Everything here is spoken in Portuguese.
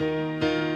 Música